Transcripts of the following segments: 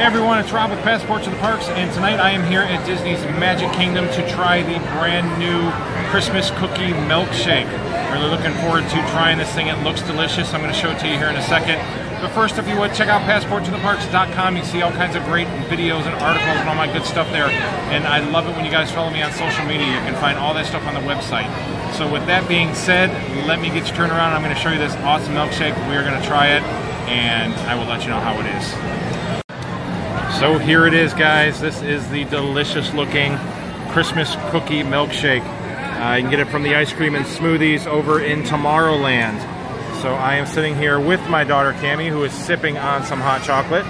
Hey everyone, it's Rob with Passport to the Parks, and tonight I am here at Disney's Magic Kingdom to try the brand new Christmas cookie milkshake. Really looking forward to trying this thing. It looks delicious. I'm going to show it to you here in a second. But first, if you would, check out PassportToTheParks.com. You see all kinds of great videos and articles and all my good stuff there. And I love it when you guys follow me on social media. You can find all that stuff on the website. So with that being said, let me get you turned around. I'm going to show you this awesome milkshake. We are going to try it, and I will let you know how it is. So here it is, guys. This is the delicious looking Christmas cookie milkshake. Uh, you can get it from the ice cream and smoothies over in Tomorrowland. So I am sitting here with my daughter Cami, who is sipping on some hot chocolate.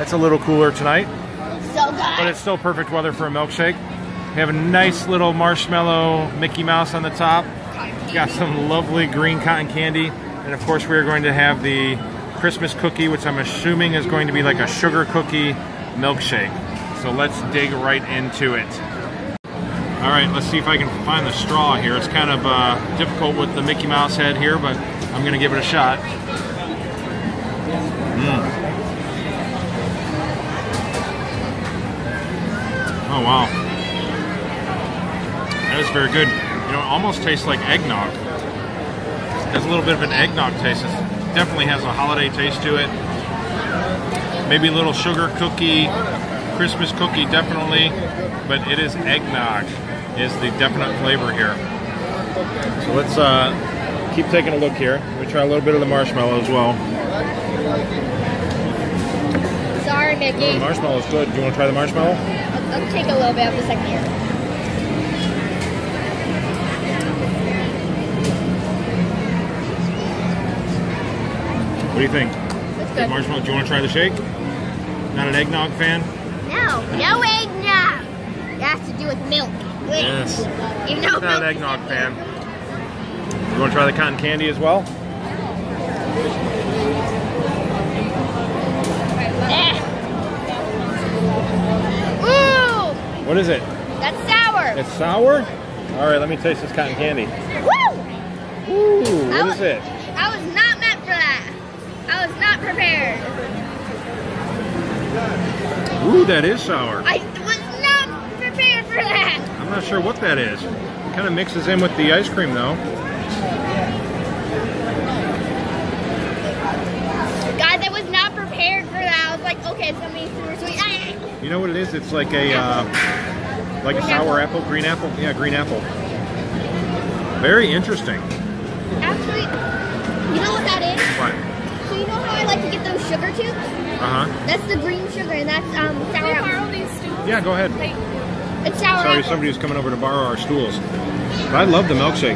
It's a little cooler tonight, So good. but it's still perfect weather for a milkshake. We have a nice little marshmallow Mickey Mouse on the top. Got some lovely green cotton candy, and of course we are going to have the Christmas cookie, which I'm assuming is going to be like a sugar cookie milkshake. So let's dig right into it. All right, let's see if I can find the straw here. It's kind of uh, difficult with the Mickey Mouse head here, but I'm going to give it a shot. Mm. Oh, wow. That is very good. You know, it almost tastes like eggnog. It has a little bit of an eggnog taste. It definitely has a holiday taste to it. Maybe a little sugar cookie, Christmas cookie, definitely. But it is eggnog, is the definite flavor here. So let's uh, keep taking a look here. We try a little bit of the marshmallow as well. Sorry, Oh, the marshmallow is good. Do you want to try the marshmallow? I'll, I'll take a little bit of the second here. What do you think? That's Good good. marshmallow. Do you want to try the shake? Not an eggnog fan? No, no eggnog. It has to do with milk. Yes. Even though Not an eggnog fan. You want to try the cotton candy as well? Eh. Ooh, What is it? that's sour. It's sour? All right, let me taste this cotton candy. Woo! Ooh, what was- is it? I was not meant for that. I was not prepared. Ooh, that is sour. I was not prepared for that. I'm not sure what that is. It Kind of mixes in with the ice cream though. Guys, I was not prepared for that. I was like, okay, it's gonna be super sweet. Ah. You know what it is? It's like a uh, like a sour apple. apple, green apple. Yeah, green apple. Very interesting. Actually, you know what that? So you know how I like to get those sugar tubes? Uh huh. That's the green sugar, and that's um sour apple. Yeah, go ahead. It's sour Sorry, apple. somebody was coming over to borrow our stools. But I love the milkshake.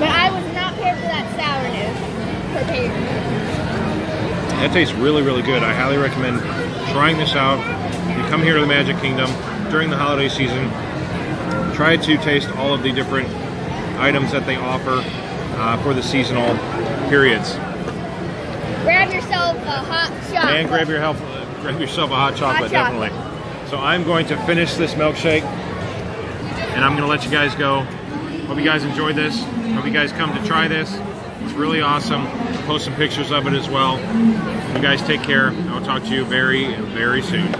But I was not prepared for that sourness. Prepared. That tastes really, really good. I highly recommend trying this out. You come here to the Magic Kingdom during the holiday season. Try to taste all of the different items that they offer uh, for the seasonal periods. Grab yourself a hot chocolate. And grab your help, grab yourself a hot chocolate, chocolate. definitely. So I'm going to finish this milkshake, and I'm going to let you guys go. Hope you guys enjoyed this. Hope you guys come to try this. It's really awesome. Post some pictures of it as well. You guys take care. I will talk to you very, very soon.